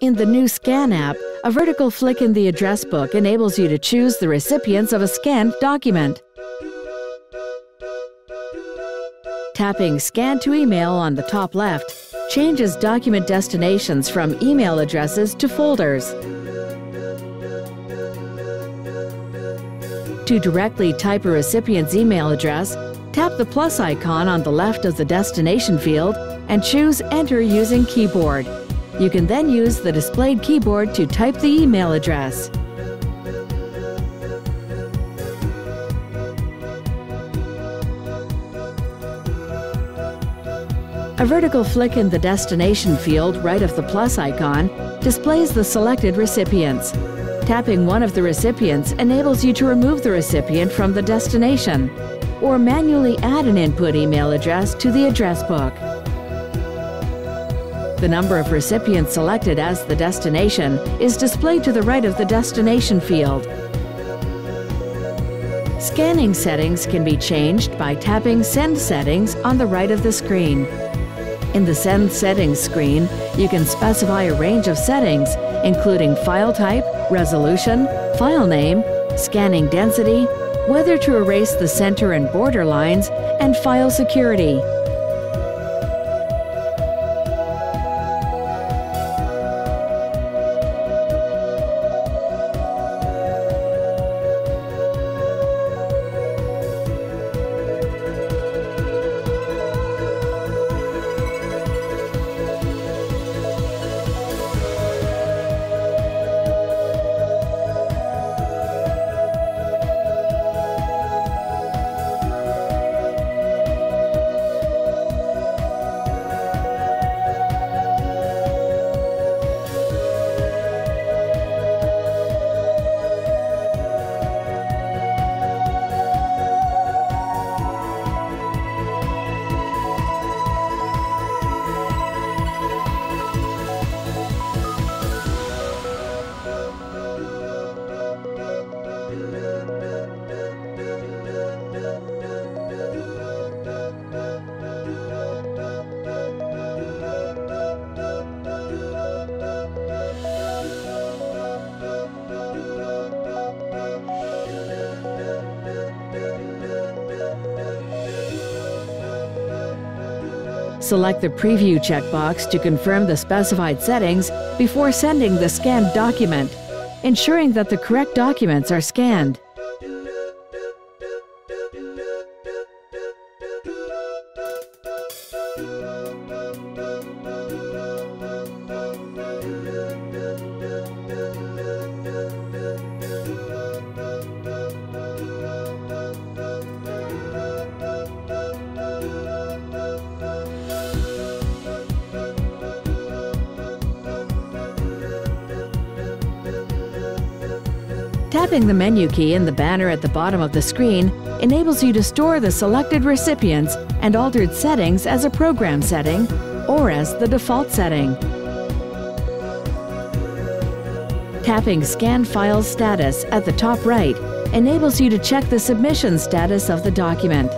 In the new Scan app, a vertical flick in the address book enables you to choose the recipients of a scanned document. Tapping Scan to Email on the top left changes document destinations from email addresses to folders. To directly type a recipient's email address, tap the plus icon on the left of the destination field and choose Enter using keyboard. You can then use the displayed keyboard to type the email address. A vertical flick in the destination field right of the plus icon displays the selected recipients. Tapping one of the recipients enables you to remove the recipient from the destination or manually add an input email address to the address book. The number of recipients selected as the destination is displayed to the right of the destination field. Scanning settings can be changed by tapping Send Settings on the right of the screen. In the Send Settings screen, you can specify a range of settings, including file type, resolution, file name, scanning density, whether to erase the center and border lines, and file security. Select the Preview checkbox to confirm the specified settings before sending the scanned document, ensuring that the correct documents are scanned. Tapping the menu key in the banner at the bottom of the screen enables you to store the selected recipients and altered settings as a program setting or as the default setting. Tapping Scan File Status at the top right enables you to check the submission status of the document.